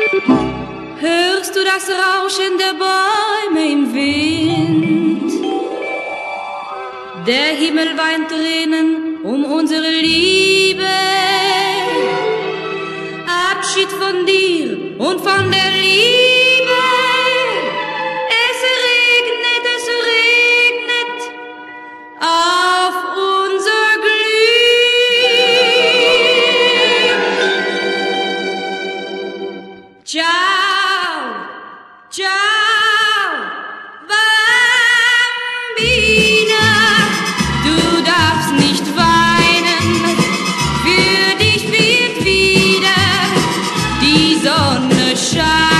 Hörst du das Rauschen der Bäume im Wind? Der Himmel weint Tränen um unsere Liebe. Abschied von dir und von der Liebe. Ciao, ciao, Bambina, du darfst nicht weinen, für dich wird wieder die Sonne scheinen.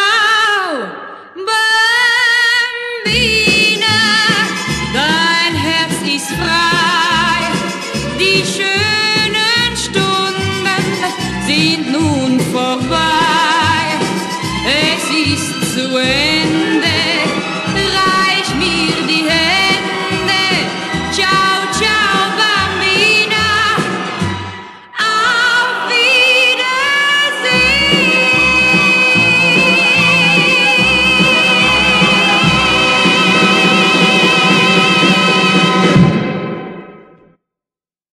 Miene, dein Herz ist frei. Die